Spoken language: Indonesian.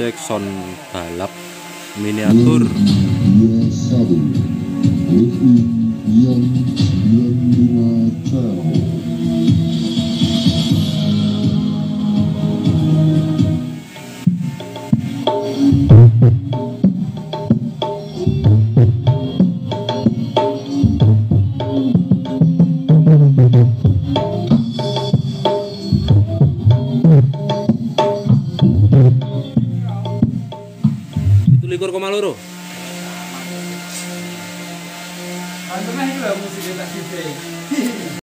sound balap miniatur likur koma loro? Itu lah musik tak